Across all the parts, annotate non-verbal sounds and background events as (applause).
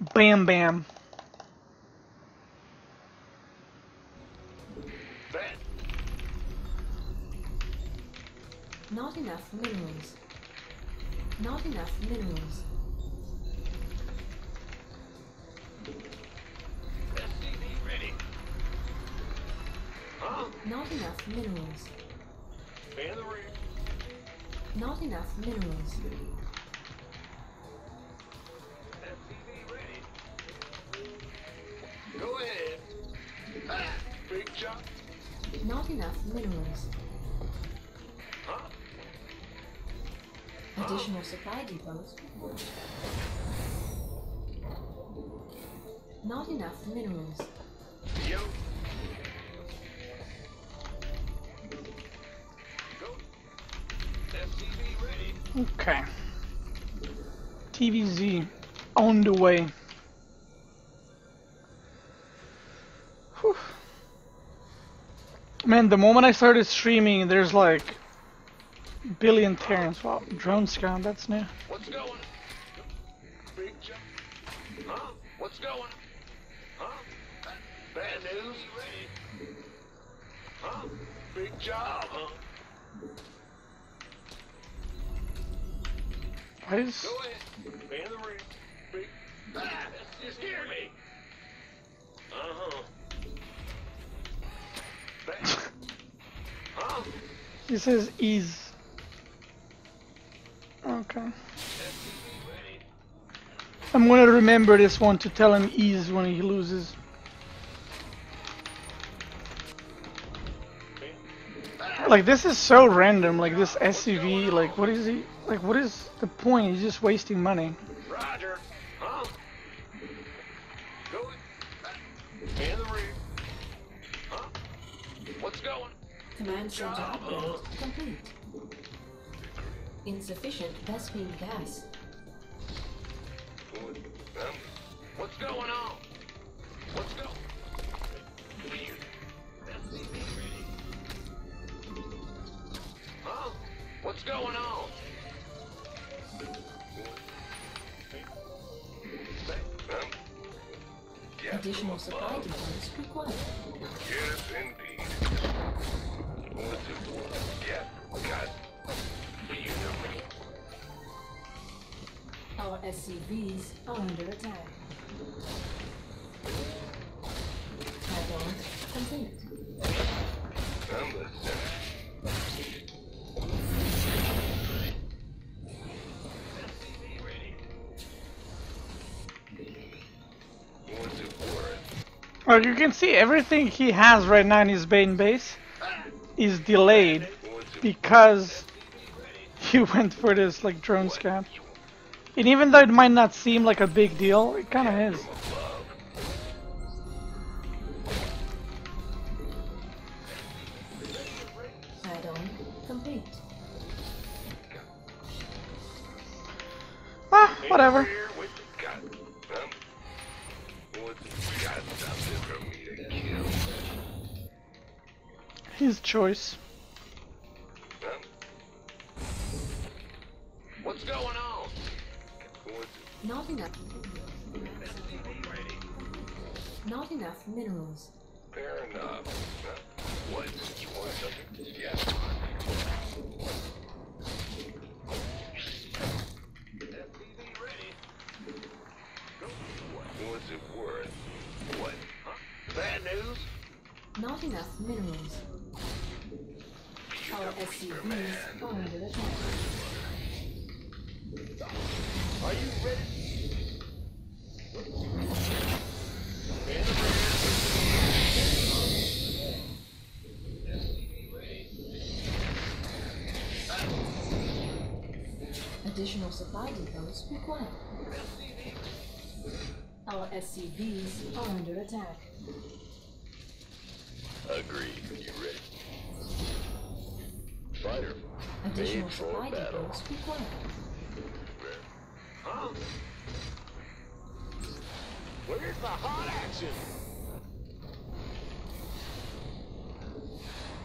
Bam Bam. Not enough minerals. Not enough minerals. SCV ready. Huh? Not enough minerals. Man the rear. Not enough minerals. Not enough minerals. Additional supply depots. Not enough minerals. Okay. TVZ on the way. Man, the moment I started streaming, there's like billion Terrans. Wow, drone scout, that's new. What's going? Big jump. Huh? What's going? Huh? Bad news? Huh? Big job, huh? Why is Go ahead. The ring. Big. Ah, you scared me. Uh huh? is ease? Okay. I'm gonna remember this one to tell him ease when he loses. Like this is so random. Like this SUV. Like what is he? Like what is the point? He's just wasting money. Roger. Command center upgrade complete. Insufficient Vespene gas. What's going on? What's going? Huh? What's going on? Additional supply depots required. Yes, indeed. Our SCVs are under attack. Add-on complete. Like you can see everything he has right now in his main base is delayed because he (laughs) went for this like drone scan. And even though it might not seem like a big deal, it kind of is. Choice. What's going on? What's? Not enough. Not enough minerals. Fair enough. Huh? What? You want something? Yes. FPV ready. Go. What? What's it worth? What? Huh? Bad news? Not enough minerals. Are you ready? Additional supply depots required. Our SCVs are under attack. Agreed. You ready? Fighter. Additional supply battle. depots required. Huh? Where's the hot action?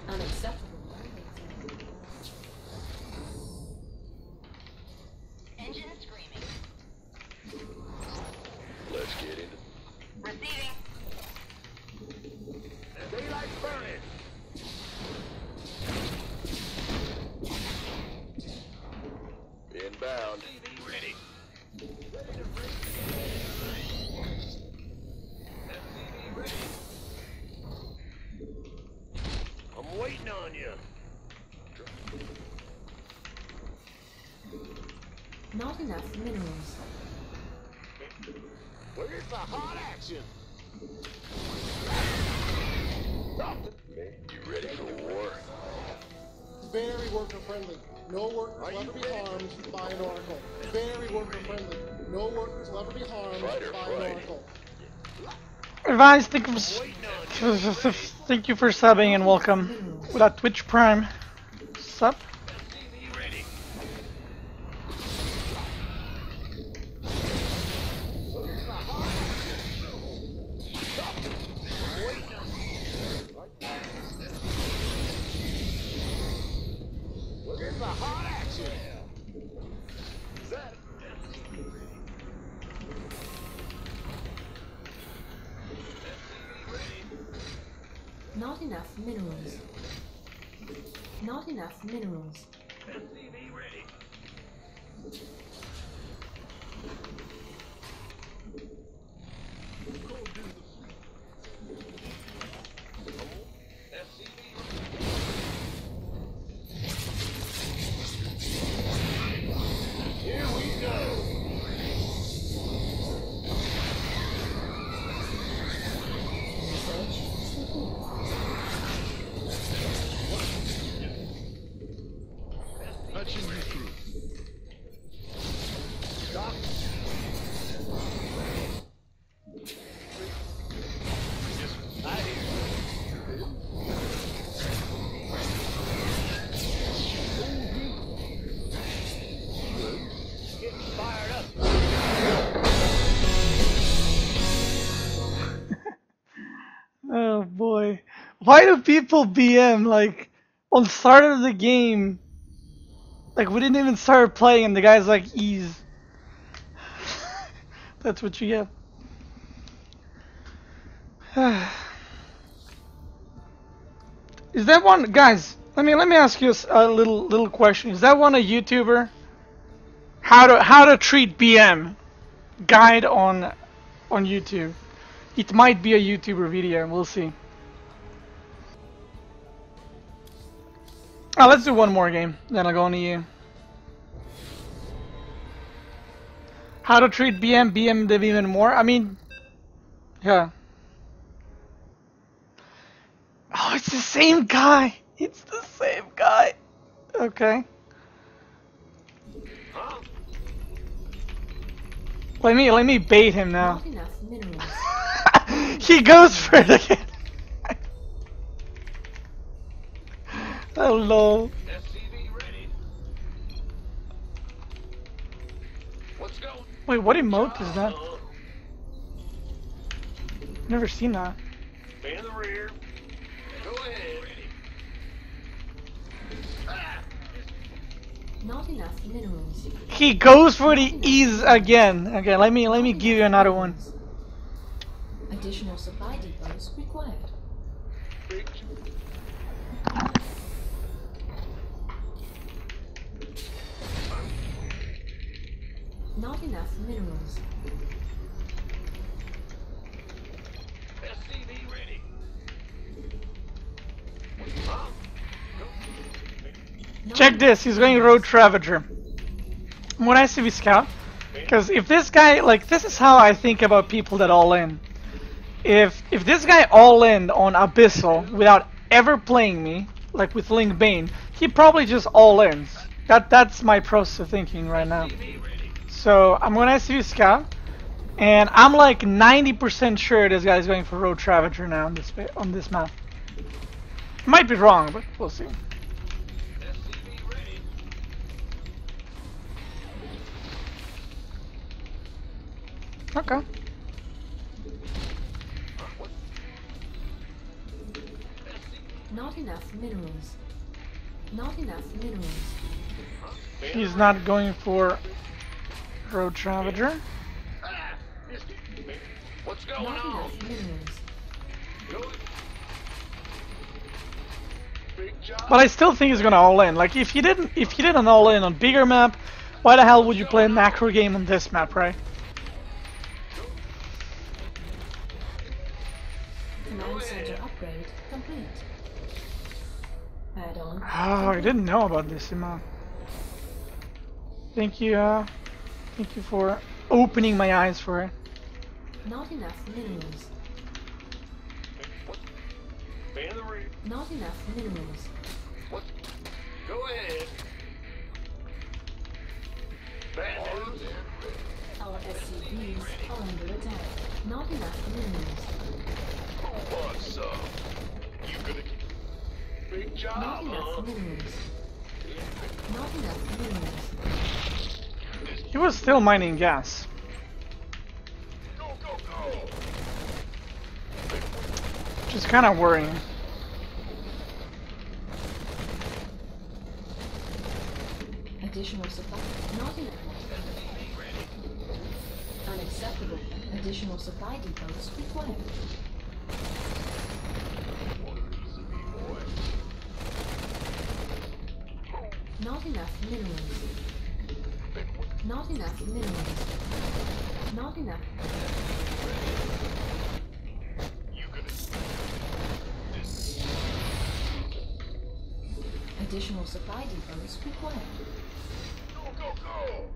Unacceptable. Are will you ever be harmed by an oracle. Very worker friendly. No workers will ever be harmed Fight or by flight. an oracle. Advice, thank you, you. for, (laughs) thank you for subbing and welcome with that Twitch Prime sub. Enough minerals. Not enough minerals. Oh boy. Why do people BM like on the start of the game? Like we didn't even start playing and the guy's like ease. (laughs) That's what you get. (sighs) Is that one guys, let me let me ask you a little little question. Is that one a YouTuber? How to how to treat BM guide on on YouTube. It might be a YouTuber video, we'll see. Ah, let's do one more game, then I'll go on you. How to treat BM, BM Div even more? I mean, yeah. Oh, it's the same guy! It's the same guy! Okay. Let me, let me bait him now. He goes for it again. Ready. Let's. Wait, what emote is that? Never seen that. in the rear. Go ahead. Ah! He goes for the ease again. Okay, let me let me give you another one. Additional supply depots required. Not enough minerals. SCV ready. Huh? Check this. He's going Roach Ravager. When I see the scout, because if this guy like this is how I think about people that all in. If if this guy all in on Abyssal without ever playing me, like with Ling Bane, he probably just all ins. That that's my process of thinking right now. So I'm gonna see scout, and I'm like 90% sure this guy's going for Roach Ravager now on this on this map. Might be wrong, but we'll see. Okay. Not enough minerals. Not enough minerals. He's not going for Roach Ravager. Ah! What's going Not on? enough minerals. Go- Big job. But I still think he's gonna all in. Like if you didn't if you didn't all in on bigger map, why the hell would you play a macro game on this map, right? Didn't know about this, Iman. Thank you, uh, thank you for opening my eyes for it. Not enough minerals. Man the rear. Not enough minerals. What? Go ahead. Bad news. Our SCVs are under attack. Not enough minerals. Who wants some? He was still mining gas. Go, go, go. Which is kind of worrying. Additional supply. Not enough. Unacceptable. Additional supply depots required. Not enough minerals. Not enough minerals. Not enough. You gonna This. Additional supply depots required. go, go, go.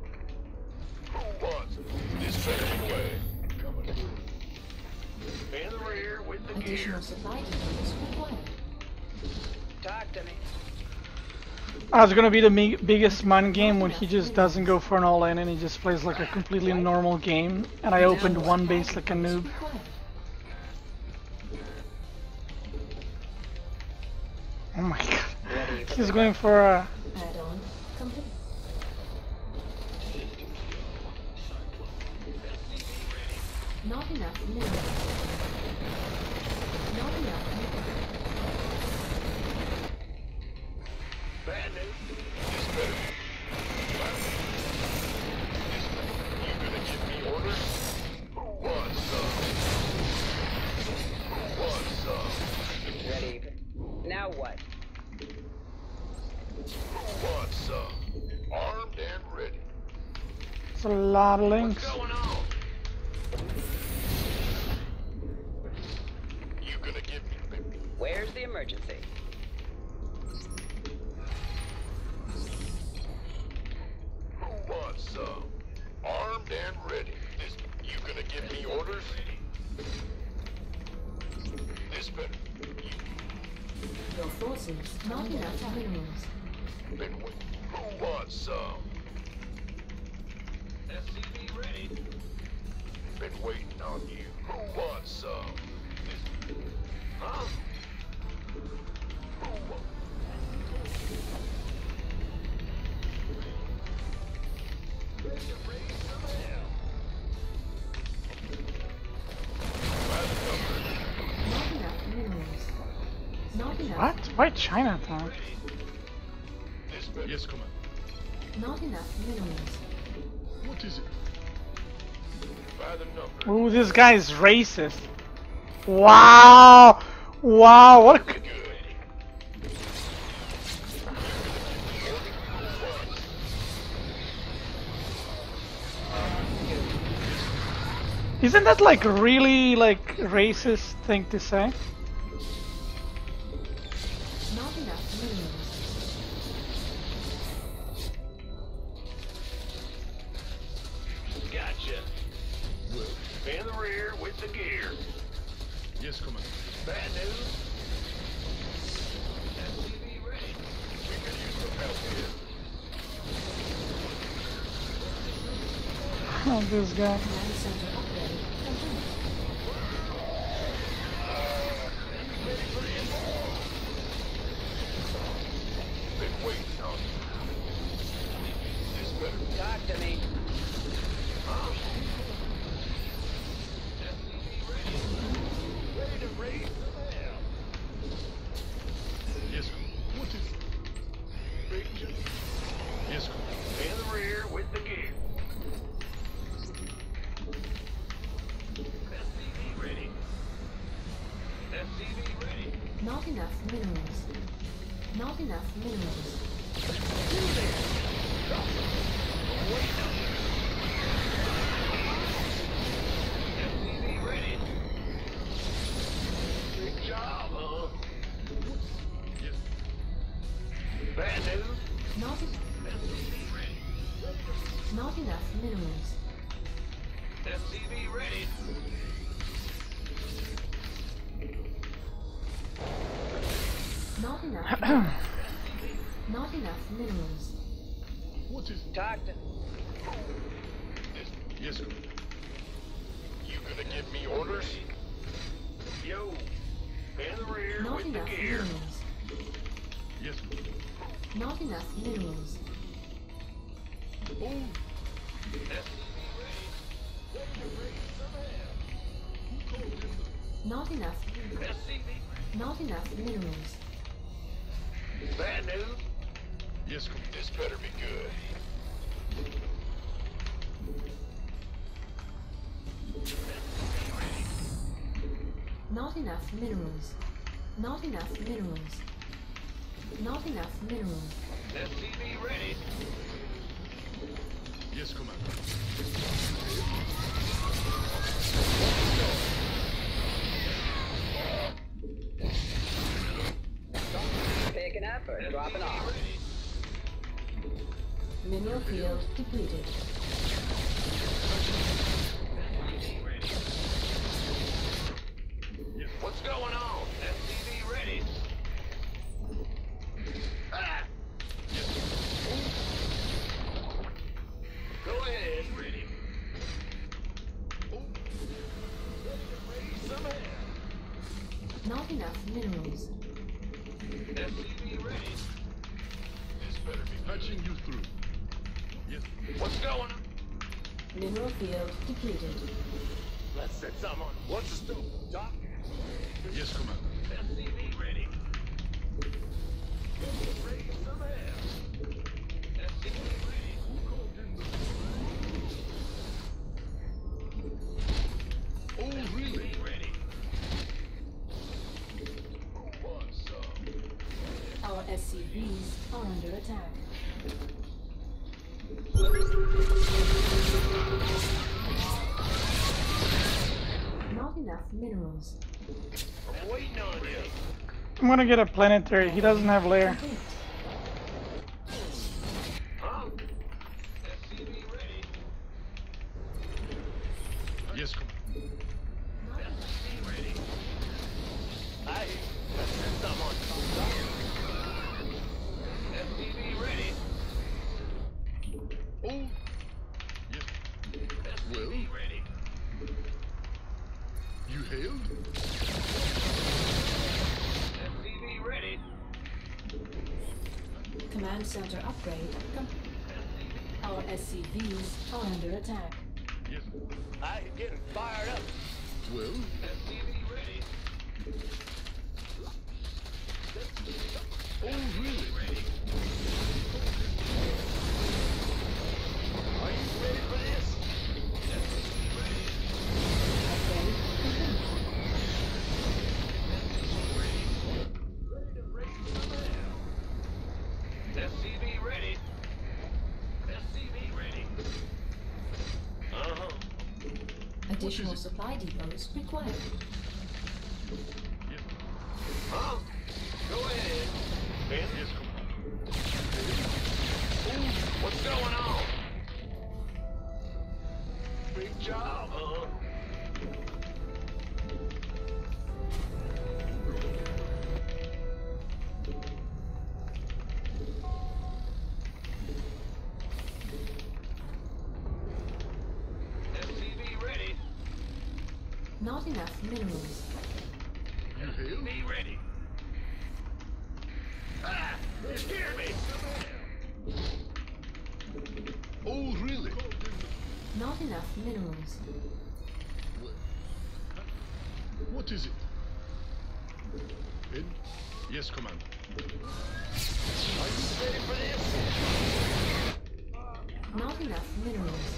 Who wants this better way? Coming. Man the rear with the gear. Additional supply depots required. Talk to me. It's gonna be the biggest mind game when he just doesn't go for an all in and he just plays like a completely normal game. And I opened one base like a noob. Oh my god. He's going for a. Not enough Now what? Who wants some? Armed and ready. It's a lot of links. Why Chinatown? This better. Yes, Command. Not enough minerals. What is it? By. Ooh, this guy is racist. Wow! Wow, what a. c- Good. Isn't that like really like racist thing to say? Oh, Yo, in the rear Not with the gear. minerals. Yes, Commander. Not enough minerals. Not enough. Not enough minerals. Bad news. yes. This better be good. Not enough minerals. Not enough minerals. Not enough minerals. SCV ready. Yes, Commander. Picking up or dropping off? Mineral field depleted. Not enough minerals. This better be Patching you through. Yes. What's going on? Mineral field depleted. Let's set some on. What's the stoop? Doc? Yes, Commander. Gonna get a planetary. He doesn't have lair. Yes, Commander. SCV ready. Command center upgrade complete. Our SCVs are under attack. Yes. I getting fired up. Well, SCV ready. oh, really? Not enough minerals. You hailed? Be ready. Ah! You hear me? Oh, really? Not enough minerals. What is it? Ben? Yes, Commander. Are you ready for this? Not enough minerals.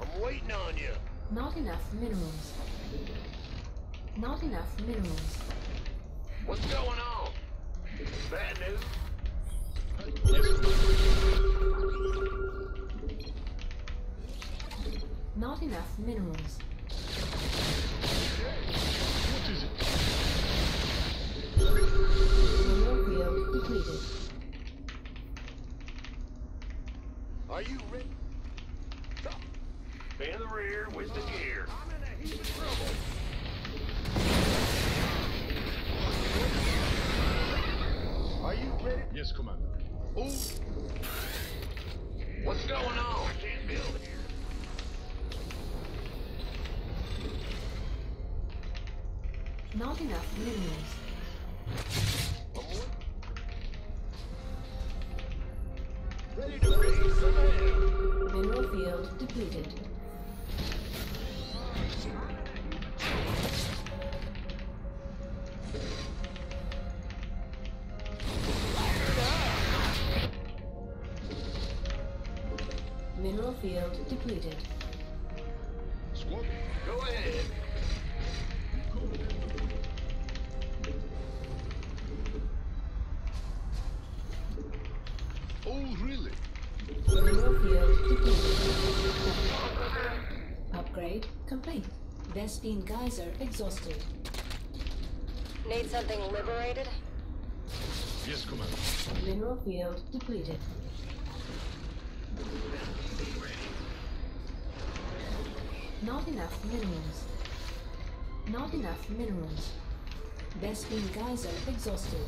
I'm waiting on you. Not enough minerals. Not enough minerals. What's going on? Bad news? Not enough minerals. What is it? Mineral field depleted. What's going on? Can't build here. Not enough minerals. Vespene geyser exhausted. Need something liberated? Yes, Commander. Mineral field depleted. Not enough minerals. Not enough minerals. Vespene geyser exhausted.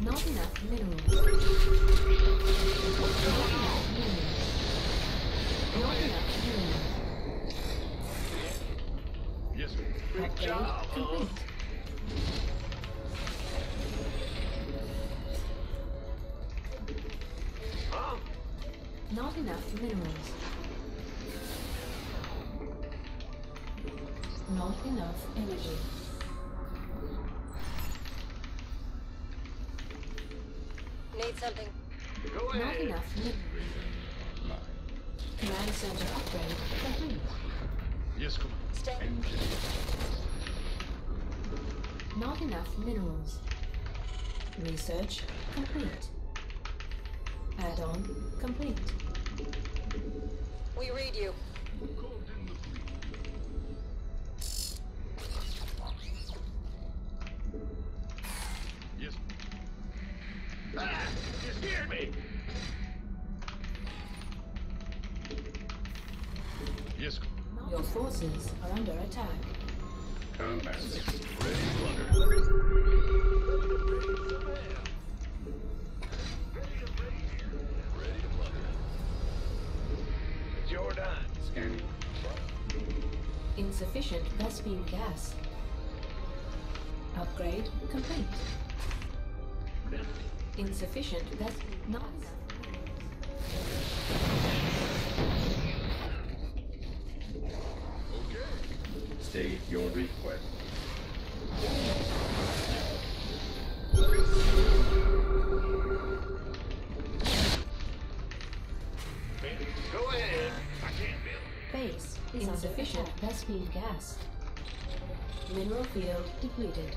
Not enough minerals. Not enough minerals. Not enough minerals. Yes, Upgrade complete. Huh? Center upgrade complete. yes, Commander. Stay. Not enough minerals. Research complete. Add-on complete. We read you. Insufficient Vespene gas. Upgrade complete. Insufficient Vespene... Not. State your request. Go ahead. I can't build. Base is insufficient Vespene gas. Mineral field depleted.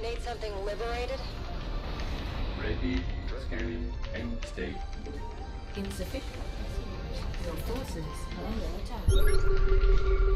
Need something liberated? State. Insufficient. Your forces are under attack.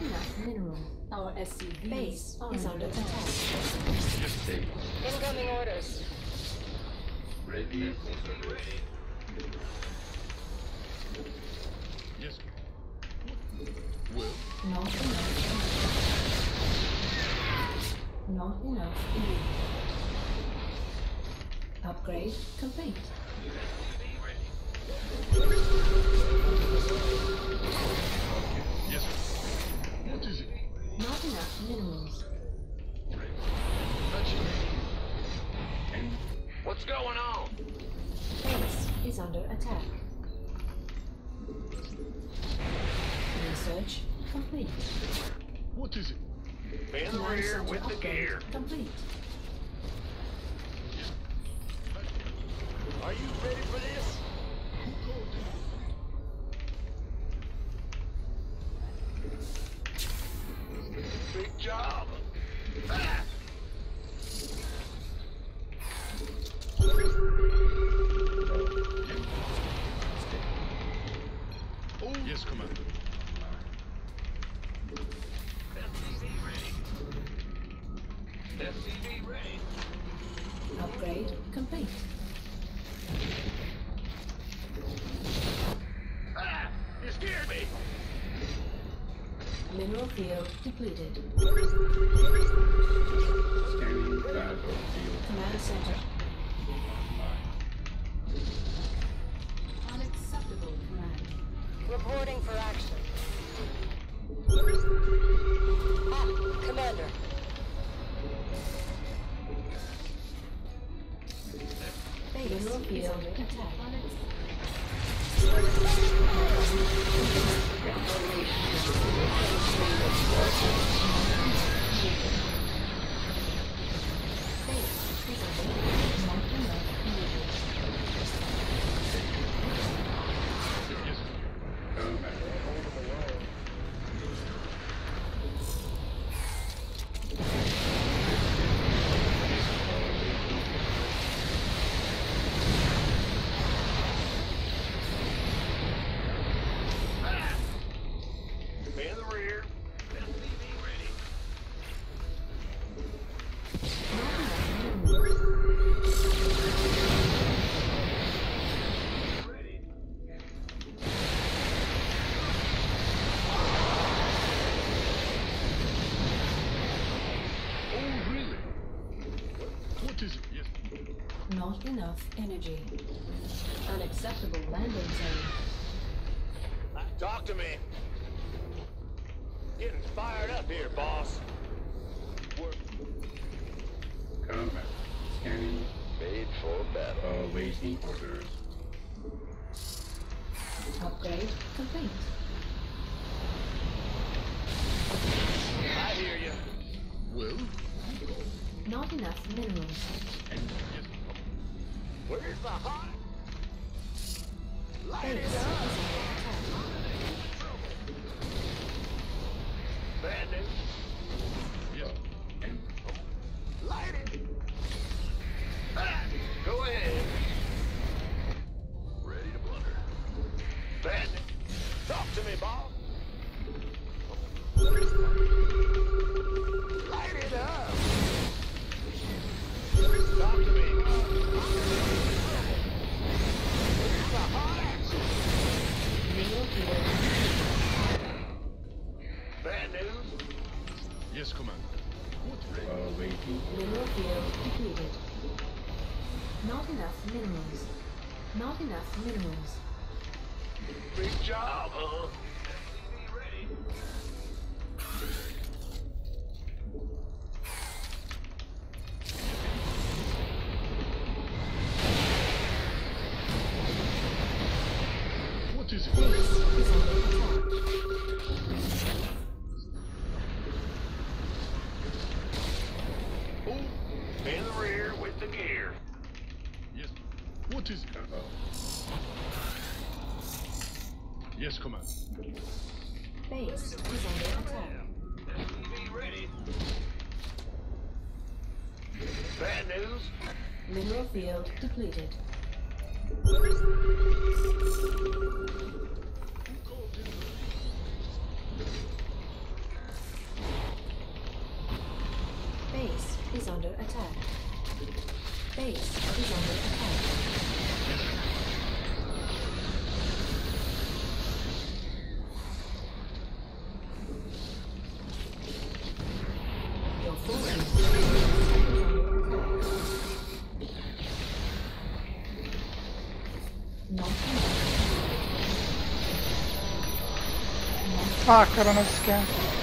Enough minerals. Our SCV base is under attack. Incoming orders. Ready for service. Yes. Well, Not enough. Not enough. Upgrade complete. yes. What is it? Not enough minerals. What's going on? Base is under attack. Research complete. what is it? The rear with the gear. complete. Are you ready for this? Oh, yes, Commander. SCV ready. Upgrade complete. Ah! You scared me. Mineral field depleted. scanning battlefield. Command center. Energy. Unacceptable landing zone. Talk to me. Getting fired up here, boss. We're Combat. Scanning. made for battle. Uh, Awaiting orders. Upgrade complete. I hear you. Well, Not enough minerals. Where's the hot? Light it up. Yes. And Light it. Go ahead. Ready to blunder. News. Talk to me, boss. Yes, Commander. Base is under attack. Be ready. Bad news. Mineral field depleted. Base is under attack. Base is under attack. Ah, cara, não esquece.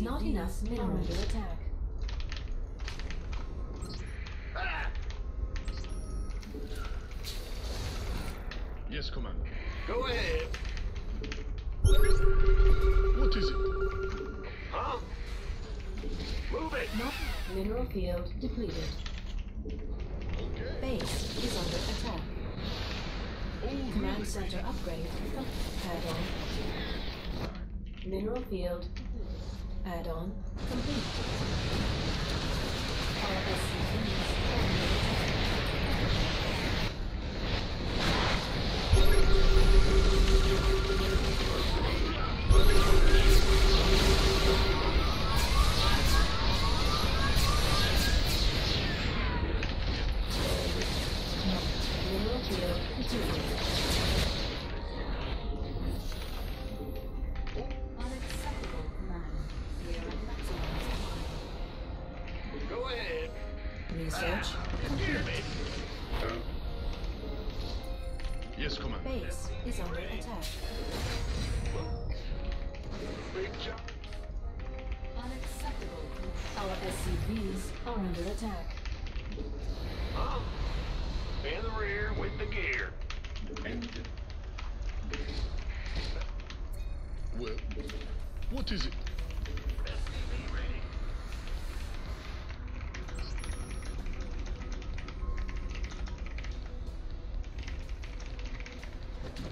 Not enough mineral. under attack. Yes, Commander. Go ahead. What is it? Huh? Move it! Mineral field depleted. Okay. Base is under attack. Command center upgrade. Paradigm. Mineral field Add-on complete. All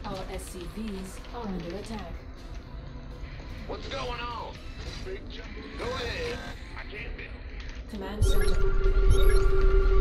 Our SCVs are under attack. What's going on? Go ahead. I can't build. Command center.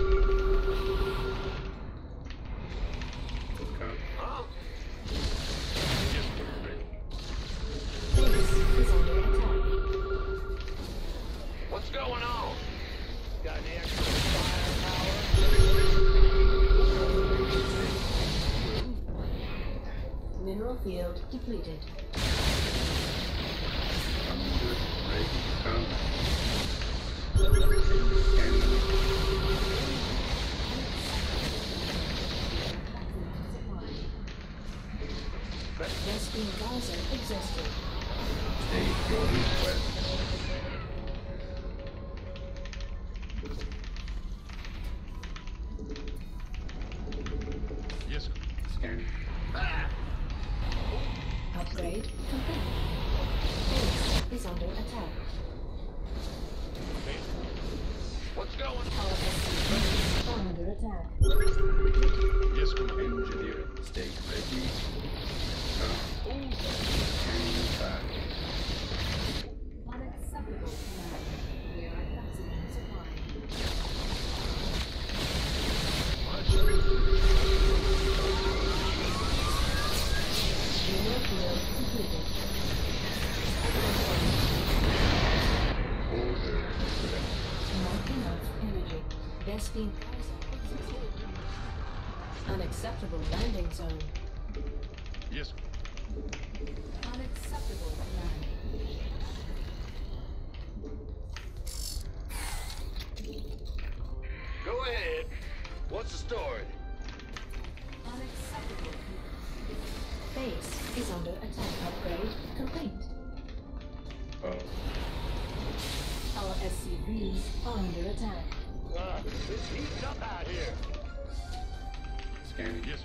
Under. Uh, it's heating up out here. Yes.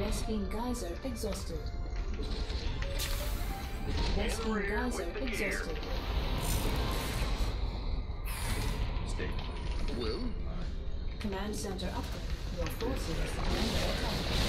Vespene Geyser exhausted. Vespene Geyser exhausted. Stay. Well, Command center upgrade. Your forces are under attack.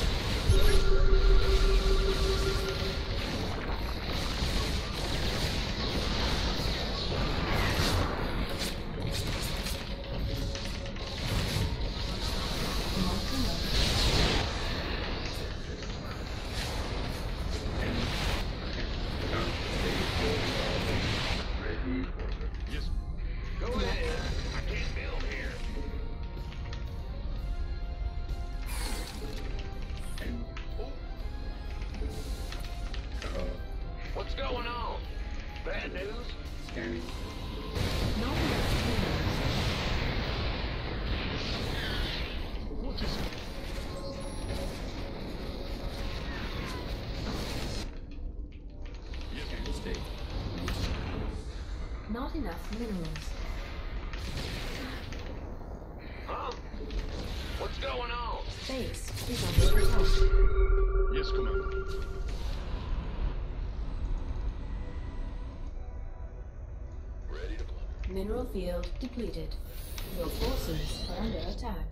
Minerals. Huh? What's going on? Base is under attack. Yes, Commander. Ready to. Mineral field depleted. Your forces are under attack.